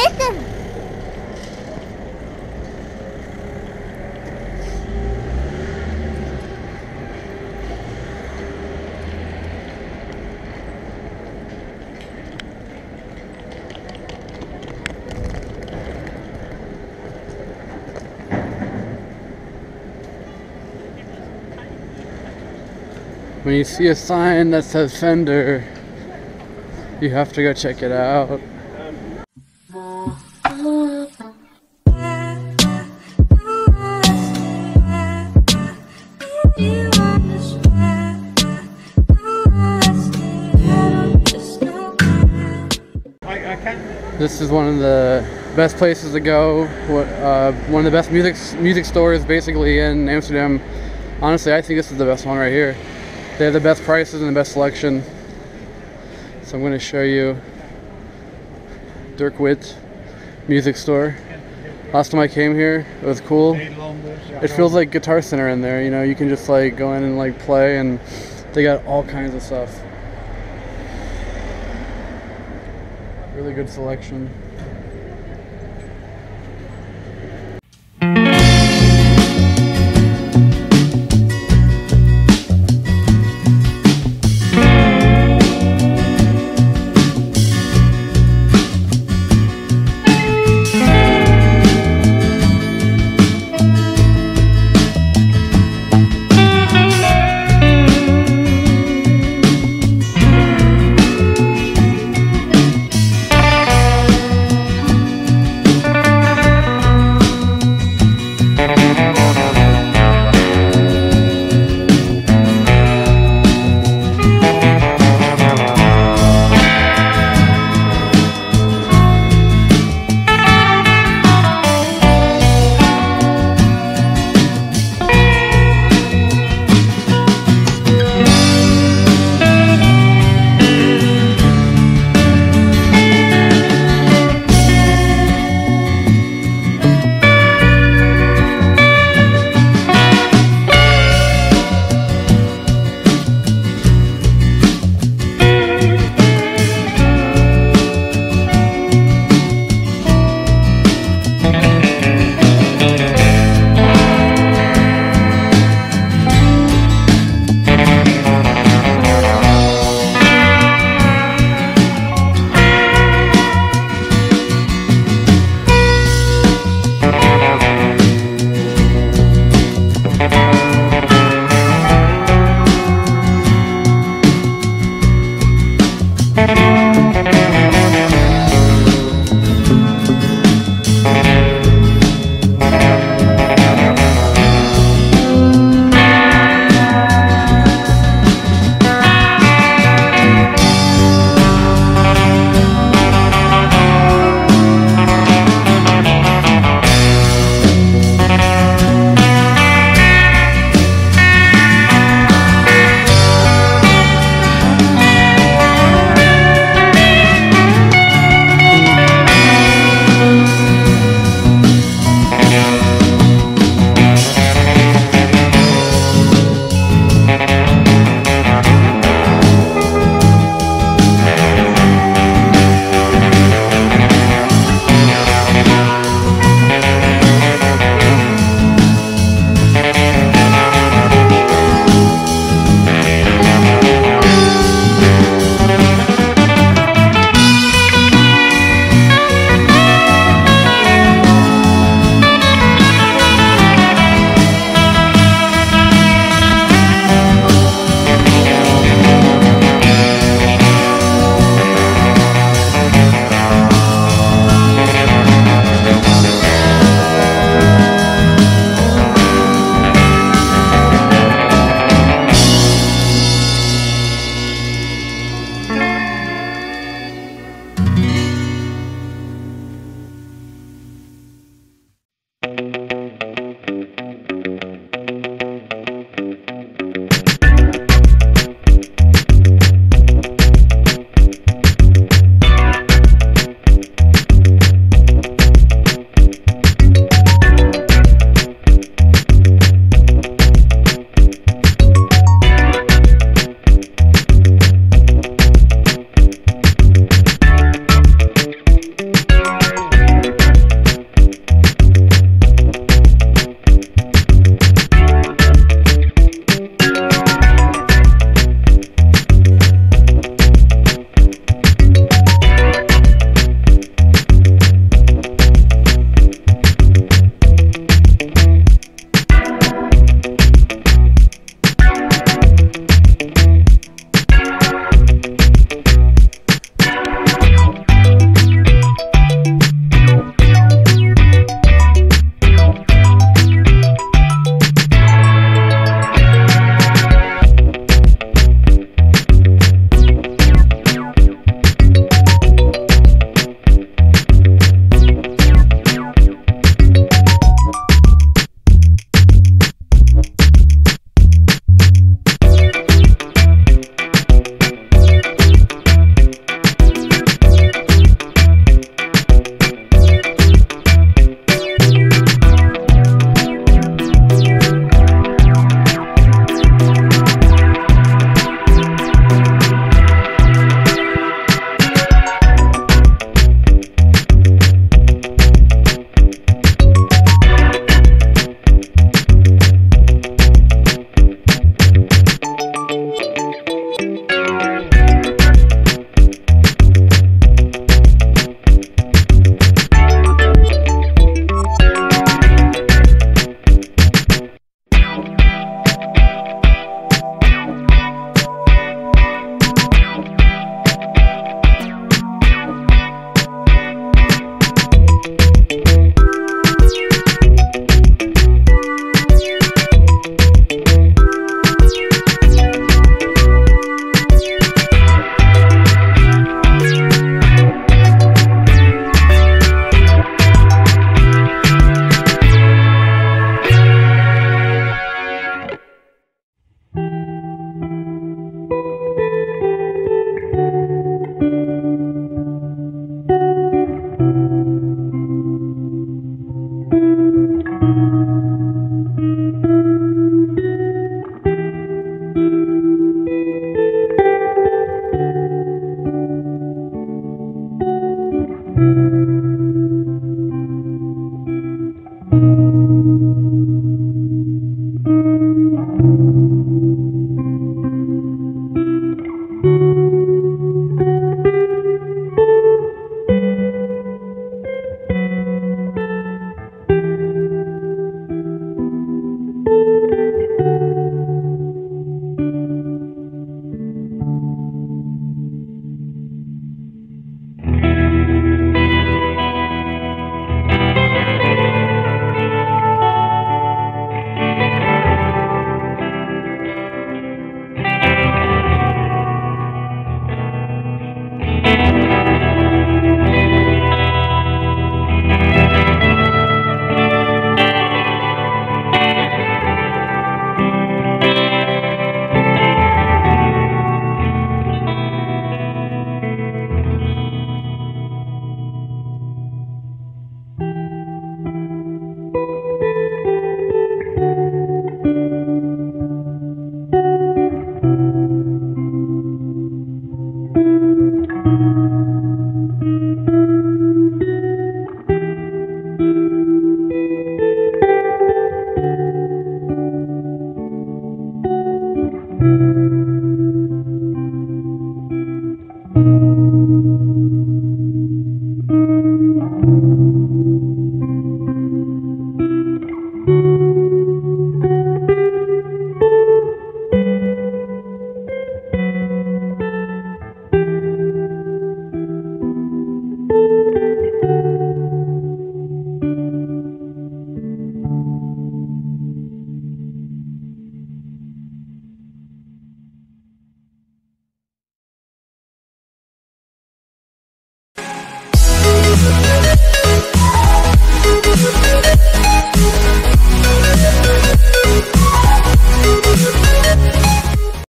Listen. When you see a sign that says Fender, you have to go check it out. This is one of the best places to go. Uh, one of the best music music stores, basically in Amsterdam. Honestly, I think this is the best one right here. They have the best prices and the best selection. So I'm going to show you Dirk Witte Music Store. Last time I came here, it was cool. It feels like Guitar Center in there. You know, you can just like go in and like play, and they got all kinds of stuff. Really good selection.